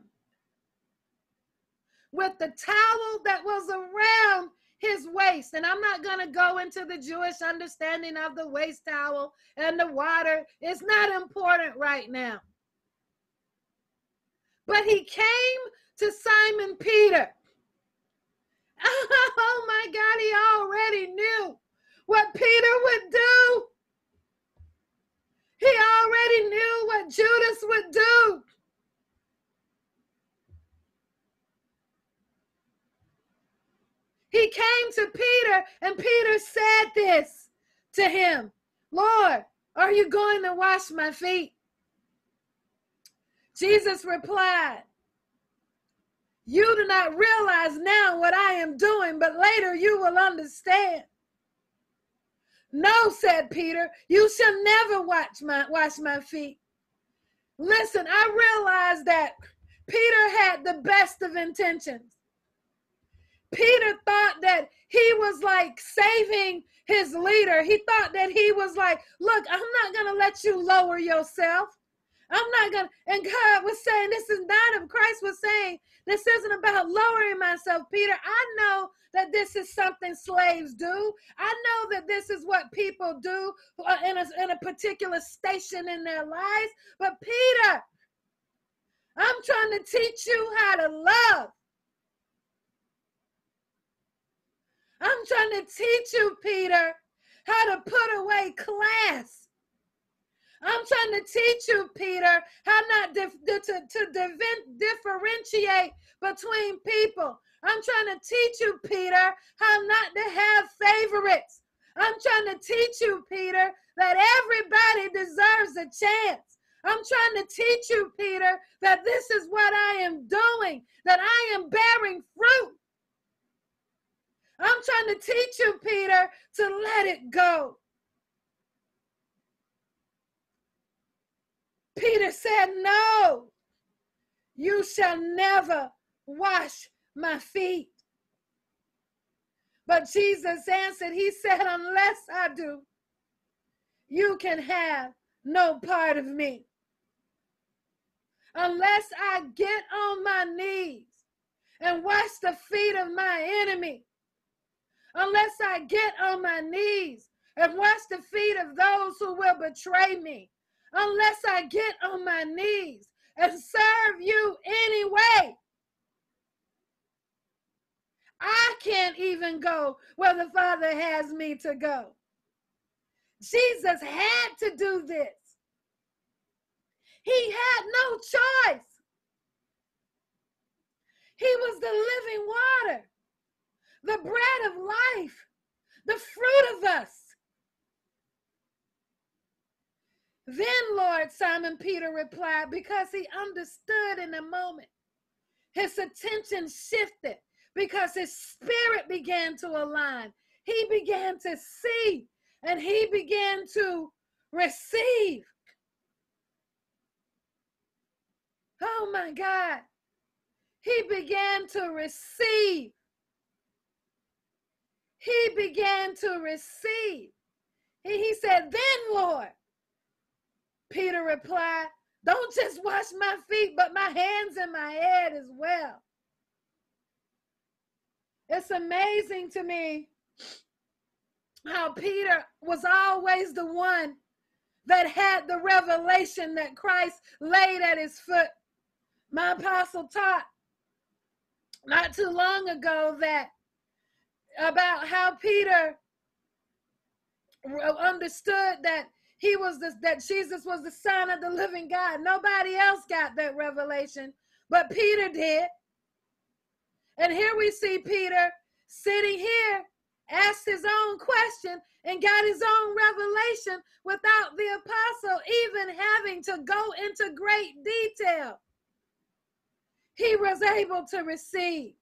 with the towel that was around his waist. And I'm not going to go into the Jewish understanding of the waist towel and the water. It's not important right now. But he came to Simon Peter. *laughs* Oh my God, he already knew what Peter would do. He already knew what Judas would do. He came to Peter, and Peter said this to him Lord, are you going to wash my feet? Jesus replied, You do not realize now what I am doing, but later you will understand. No, said Peter, you shall never watch my, wash my feet. Listen, I realize that Peter had the best of intentions. Peter thought that he was like saving his leader. He thought that he was like, look, I'm not going to let you lower yourself. I'm not to. And God was saying, this is not, of Christ was saying, this isn't about lowering myself, Peter. I know that this is something slaves do. I know that this is what people do uh, in a, in a particular station in their lives. But Peter, I'm trying to teach you how to love. I'm trying to teach you, Peter, how to put away class. I'm trying to teach you, Peter, how not dif- to, to differentiate between people. I'm trying to teach you, Peter, how not to have favorites. I'm trying to teach you, Peter, that everybody deserves a chance. I'm trying to teach you, Peter, that this is what I am doing, that I am bearing fruit. I'm trying to teach you, Peter, to let it go. Peter said, No, you shall never wash my feet. But Jesus answered, He said, Unless I do, you can have no part of me. Unless I get on my knees and wash the feet of my enemy, unless I get on my knees and wash the feet of those who will betray me, unless I get on my knees and serve you anyway. I can't even go where the Father has me to go. Jesus had to do this. He had no choice. He was the living water, the bread of life, the fruit of us. Then, Lord, Simon Peter replied, because he understood in a moment. His attention shifted because his spirit began to align. He began to see and he began to receive. Oh my God. He began to receive. He began to receive. He said, Then, Lord, Peter replied, Don't just wash my feet, but my hands and my head as well. It's amazing to me how Peter was always the one that had the revelation that Christ laid at his foot. My apostle taught not too long ago that about how Peter understood that he was the, that Jesus was the son of the living God. Nobody else got that revelation, but Peter did. And here we see Peter sitting here, asked his own question and got his own revelation without the apostle even having to go into great detail. He was able to receive.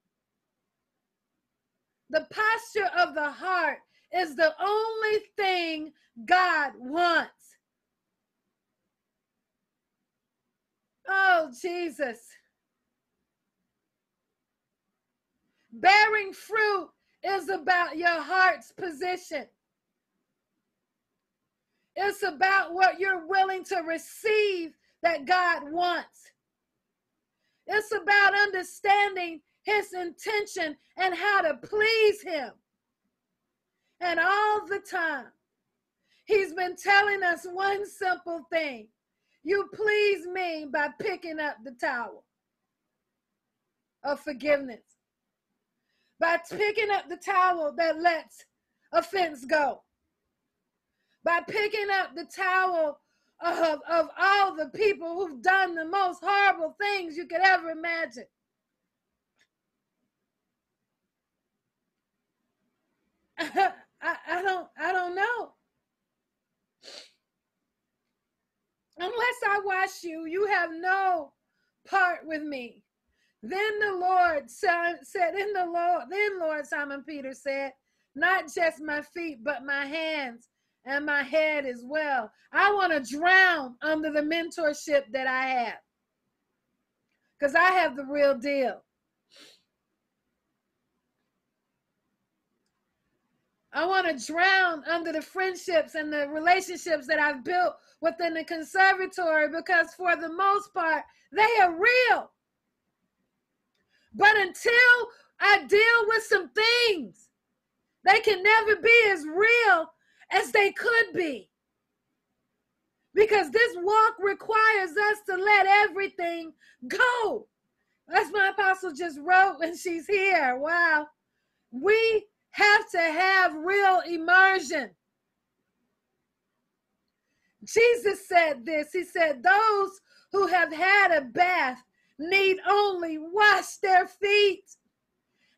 The posture of the heart is the only thing God wants. Oh, Jesus. Bearing fruit is about your heart's position. It's about what you're willing to receive that God wants. It's about understanding his intention and how to please him. And all the time, he's been telling us one simple thing you please me by picking up the towel of forgiveness, by picking up the towel that lets offense go, by picking up the towel of, of all the people who've done the most horrible things you could ever imagine. *laughs* I, I don't I don't know. Unless I wash you, you have no part with me. Then the Lord said, in the Lord, then Lord Simon Peter said, not just my feet, but my hands and my head as well. I want to drown under the mentorship that I have. Because I have the real deal. I want to drown under the friendships and the relationships that I've built within the conservatory because, for the most part, they are real. But until I deal with some things, they can never be as real as they could be. Because this walk requires us to let everything go. That's my apostle just wrote when she's here. Wow. We have to have real immersion. Jesus said this. He said, Those who have had a bath need only wash their feet.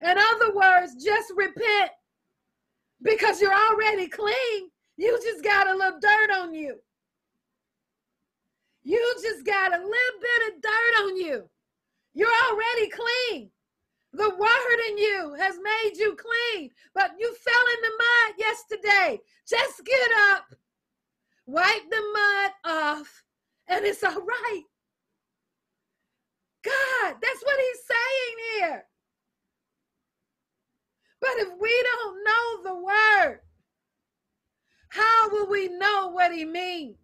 In other words, just repent because you're already clean. You just got a little dirt on you. You just got a little bit of dirt on you. You're already clean. The word in you has made you clean, but you fell in the mud yesterday. Just get up, wipe the mud off, and it's all right. God, that's what he's saying here. But if we don't know the word, how will we know what he means?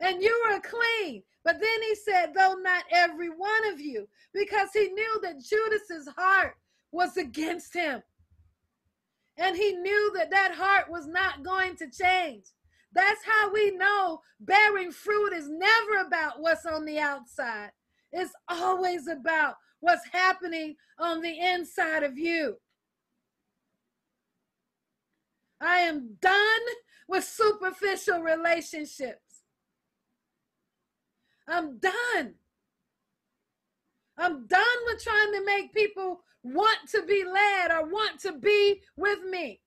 And you are clean. But then he said, though not every one of you, because he knew that Judas's heart was against him. And he knew that that heart was not going to change. That's how we know bearing fruit is never about what's on the outside. It's always about what's happening on the inside of you. I am done with superficial relationships. I'm done. I'm done with trying to make people want to be led or want to be with me.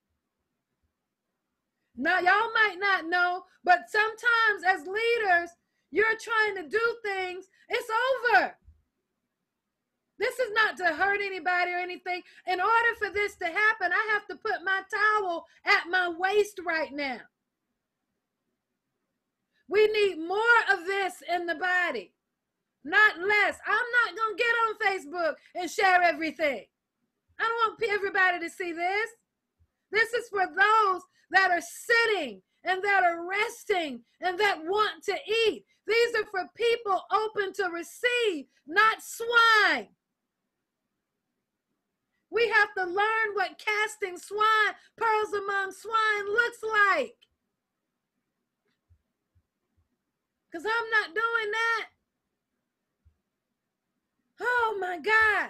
Now, y'all might not know, but sometimes as leaders, you're trying to do things, it's over. This is not to hurt anybody or anything. In order for this to happen, I have to put my towel at my waist right now. We need more of this in the body, not less. I'm not going to get on Facebook and share everything. I don't want everybody to see this. This is for those that are sitting and that are resting and that want to eat. These are for people open to receive, not swine. We have to learn what casting swine, pearls among swine looks like. Because I'm not doing that. Oh my God.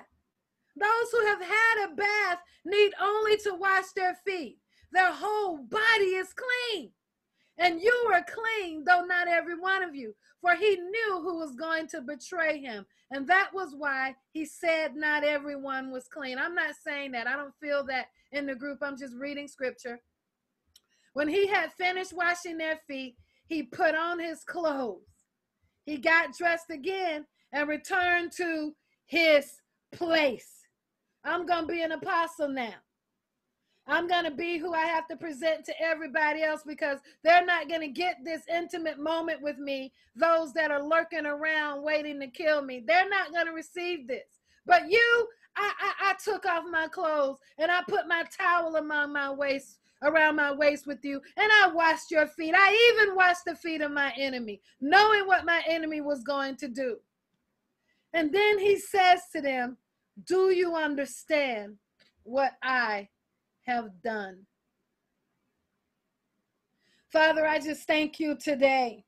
Those who have had a bath need only to wash their feet. Their whole body is clean. And you are clean, though not every one of you. For he knew who was going to betray him. And that was why he said not everyone was clean. I'm not saying that. I don't feel that in the group. I'm just reading scripture. When he had finished washing their feet, he put on his clothes. He got dressed again and returned to his place. I'm going to be an apostle now. I'm going to be who I have to present to everybody else because they're not going to get this intimate moment with me. Those that are lurking around waiting to kill me, they're not going to receive this. But you, I, I, I, took off my clothes and I put my towel among my waist around my waist with you and I washed your feet. I even washed the feet of my enemy, knowing what my enemy was going to do. And then he says to them, Do you understand what I have done. Father, I just thank you today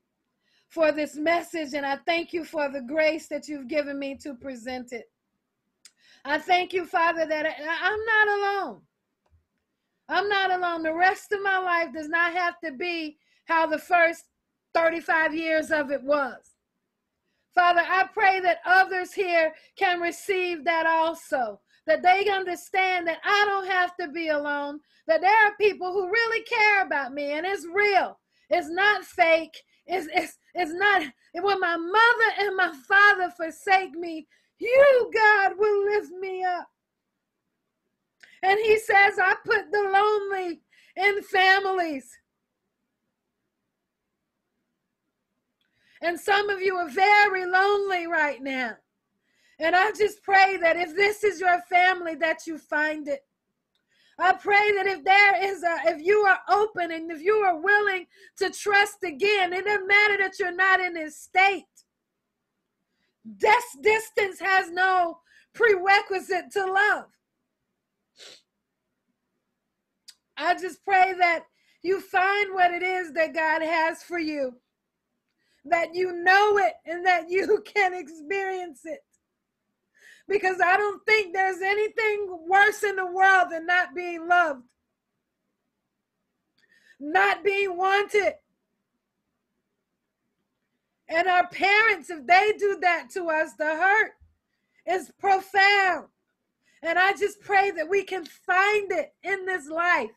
for this message, and I thank you for the grace that you've given me to present it. I thank you, Father, that I'm not alone. I'm not alone. The rest of my life does not have to be how the first 35 years of it was. Father, I pray that others here can receive that also that they understand that I don't have to be alone, that there are people who really care about me and it's real. It's not fake. It's, it's, it's not, when my mother and my father forsake me, you, God, will lift me up. And he says, I put the lonely in families. And some of you are very lonely right now. And I just pray that if this is your family, that you find it. I pray that if there is a, if you are open and if you are willing to trust again, it doesn't matter that you're not in this state. This distance has no prerequisite to love. I just pray that you find what it is that God has for you, that you know it and that *laughs* you can experience it. Because I don't think there's anything worse in the world than not being loved, not being wanted, And our parents, if they do that to us, the hurt is profound. And I just pray that we can find it in this life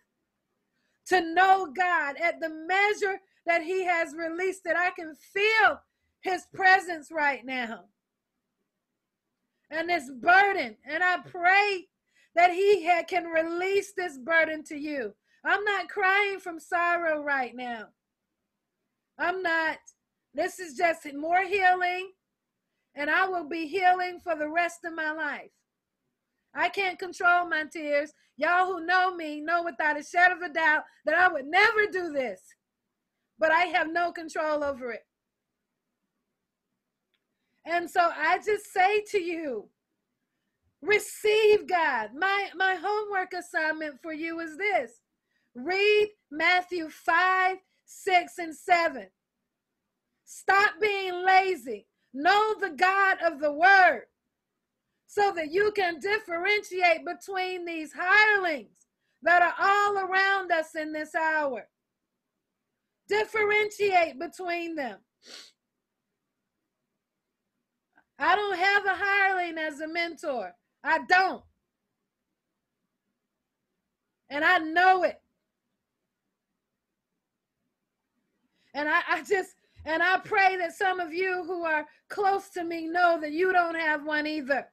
to know God at the measure that He has released it. I can feel His presence right now and this burden. And I pray that He can release this burden to you. I'm not crying from sorrow right now. I'm not. This is just more healing, and I will be healing for the rest of my life. I can't control my tears. Y'all who know me know without a shadow of a doubt that I would never do this, but I have no control over it. And so I just say to you, receive God. My my homework assignment for you is this. Read Matthew 5, 6 and 7. Stop being lazy. Know the God of the word so that you can differentiate between these hirelings that are all around us in this hour. Differentiate between them. I don't have a hireling as a mentor. I don't. And I know it. And I, I just, and I pray that some of you who are close to me know that you don't have one either.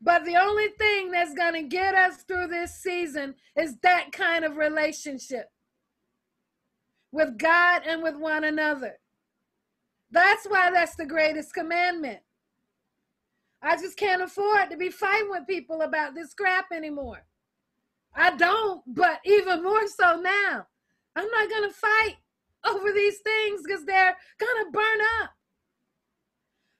But the only thing that's going to get us through this season is that kind of relationship with God and with one another. That's why that's the greatest commandment. I just can't afford to be fighting with people about this crap anymore. I don't, but even more so now. I'm not going to fight over these things because they're going to burn up.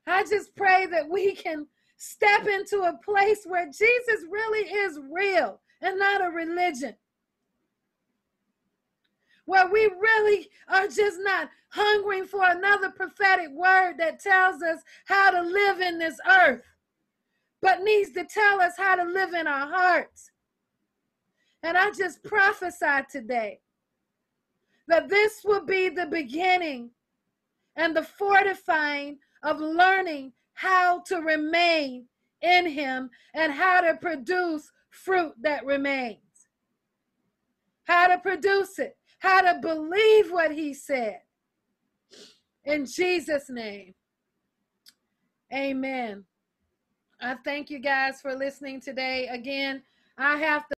I just pray that we can step into a place where Jesus really is real and not a religion. Where we really are just not hungering for another prophetic word that tells us how to live in this earth, but needs to tell us how to live in our hearts. And I just prophesy today that this will be the beginning and the fortifying of learning how to remain in him and how to produce fruit that remains. How to produce it, how to believe what he said. In Jesus' name, amen. I thank you guys for listening today. Again, I have to.